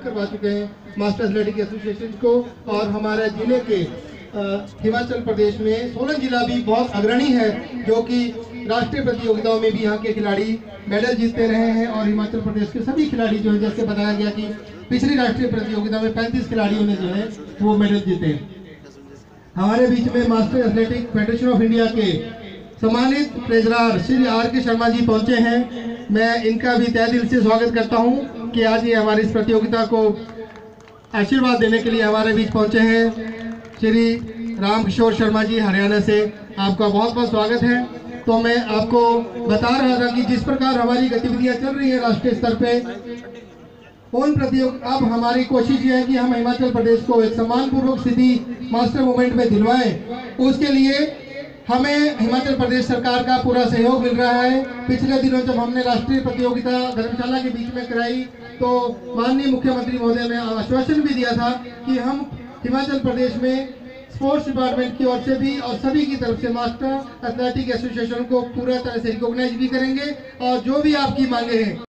करवा चुके हैं मास्टर एथलेटिक एसोसिएशन को और हमारे ज़िले के हिमाचल प्रदेश में सोलन जिला भी बहुत अग्रणी है, जो कि राष्ट्रीय प्रतियोगिताओं में भी यहाँ के खिलाड़ी मेडल जीतते रहे हैं और हिमाचल प्रदेश के सभी खिलाड़ी जो है, जैसे बताया गया कि पिछली राष्ट्रीय प्रतियोगिता में 35 खिलाड़ियों ने जो है, वो मेडल जीते हमारे बीच में master athletic federation of India के सम्मानित ट्रेजरार श्री आर के शर्मा जी पहुँचे हैं। मैं इनका भी तय दिल से स्वागत करता हूँ कि आज ये हमारी इस प्रतियोगिता को आशीर्वाद देने के लिए हमारे बीच पहुँचे हैं। श्री राम किशोर शर्मा जी हरियाणा से आपका बहुत बहुत स्वागत है। तो मैं आपको बता रहा था कि जिस प्रकार हमारी गतिविधियाँ चल रही है राष्ट्रीय स्तर पे, उन प्रतियोग अब हमारी कोशिश ये है कि हम हिमाचल प्रदेश को एक सम्मानपूर्वक स्थिति मास्टर मूवमेंट में दिलवाएँ। उसके लिए हमें हिमाचल प्रदेश सरकार का पूरा सहयोग मिल रहा है। पिछले दिनों जब हमने राष्ट्रीय प्रतियोगिता धर्मशाला के बीच में कराई तो माननीय मुख्यमंत्री महोदय ने आश्वासन भी दिया था कि हम हिमाचल प्रदेश में स्पोर्ट्स डिपार्टमेंट की ओर से भी और सभी की तरफ़ से मास्टर एथलेटिक एसोसिएशन को पूरा तरह से रिकॉग्नाइज भी करेंगे और जो भी आपकी मांगे हैं